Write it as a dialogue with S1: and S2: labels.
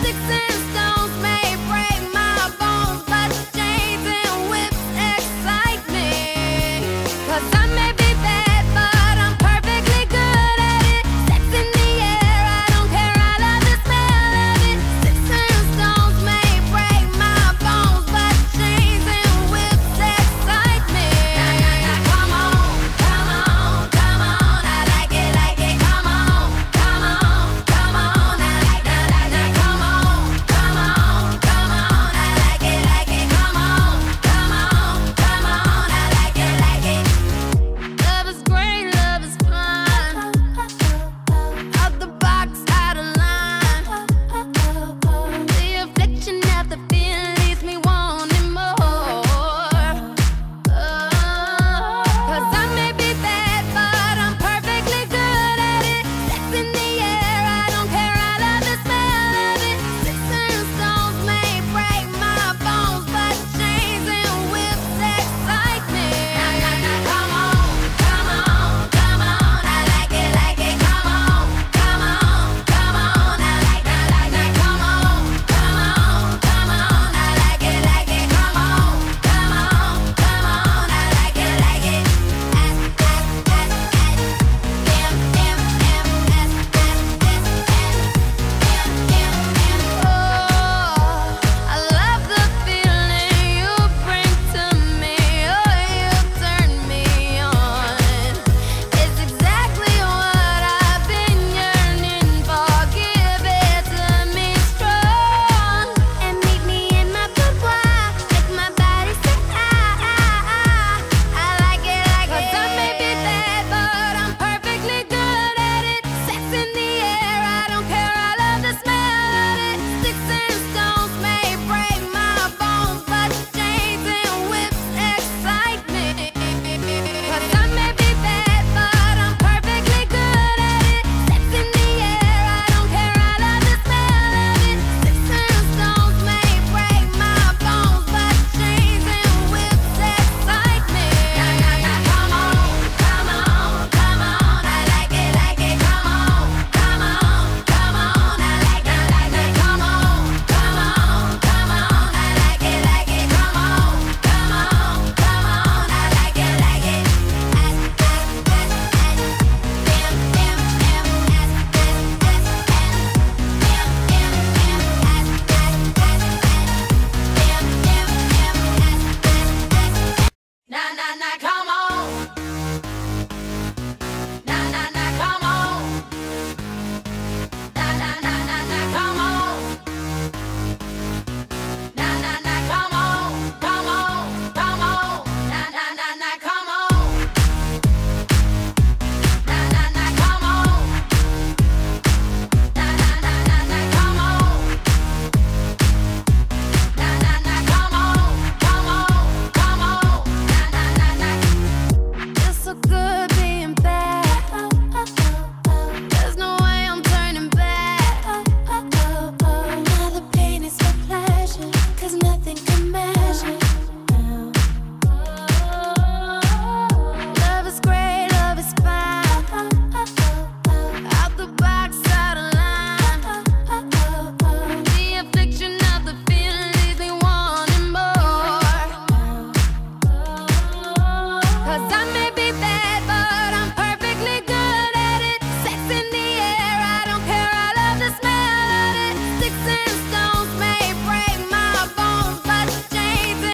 S1: sticks and